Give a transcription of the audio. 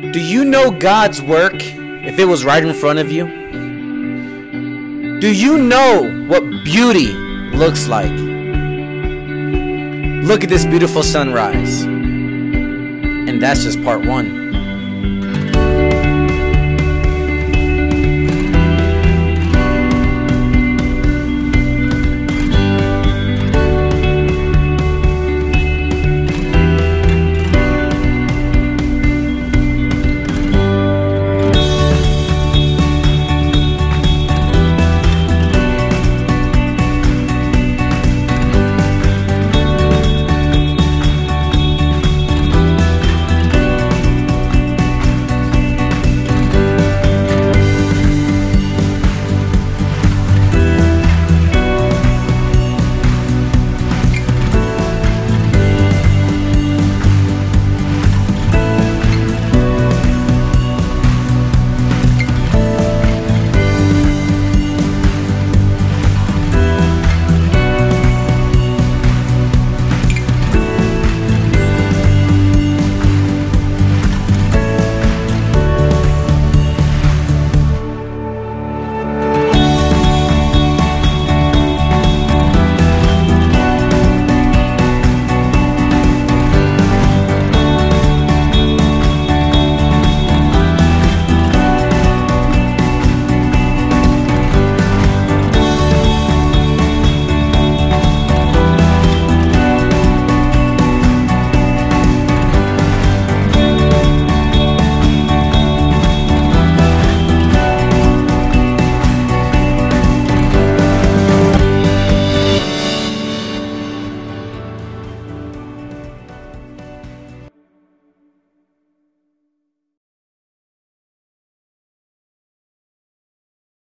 Do you know God's work if it was right in front of you? Do you know what beauty looks like? Look at this beautiful sunrise. And that's just part one.